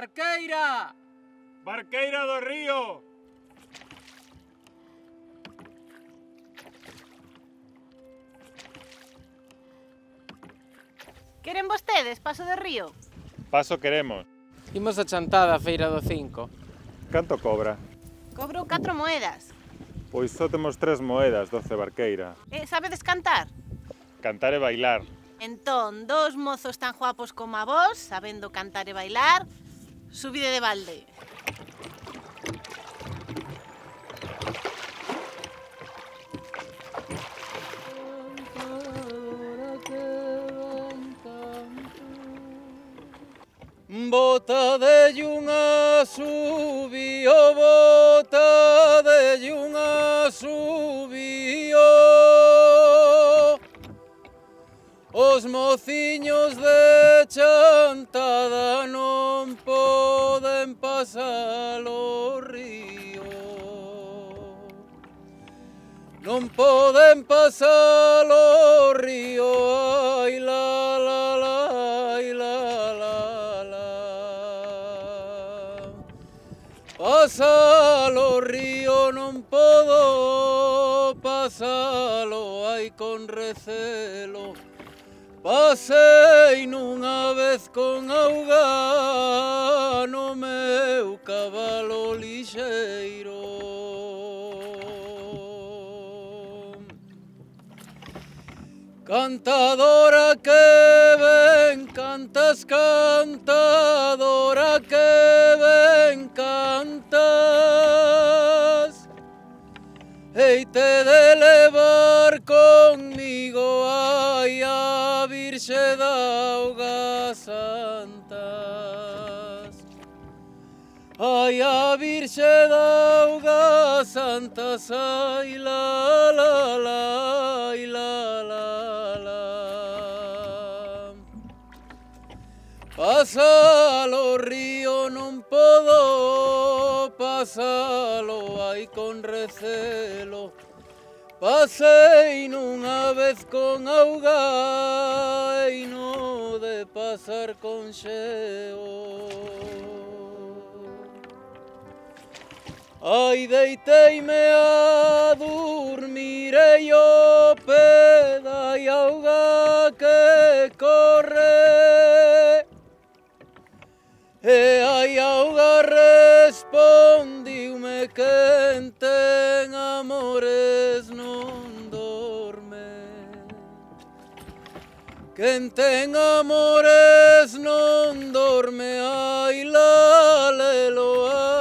Barqueira! Barqueira do Río! Queren vostedes Paso de Río? Paso queremos. Imos a Chantada, Feira do 5. Canto cobra? Cobro 4 moedas. Pois só temos 3 moedas, doce barqueira. E sabedes cantar? Cantar e bailar. Entón, dos mozos tan guapos como a vos, sabendo cantar e bailar, subide de balde. Bota de unha subió, Os mociños de chantada non poden pasar o río. Non poden pasar o río, ai la la la, ai la la la. Pasalo río non podo pasalo, ai con recelo. Pasei nunha vez con auga no meu cabalo lixeiro. Cantadora que ven, cantas, cantadora que ven, cantas. Eite de a Virxe da Santas. Ai a Virxe da Auga Santas, ai la la la, la la la. Pasalo río non podo pasalo ai con recelo Pasei nunha vez con auga pasar con xeo Ai, deiteime a dormirei o pé da auga que corre. E ai, auga respondiume que Quen ten amores non dorme, ai la leloa.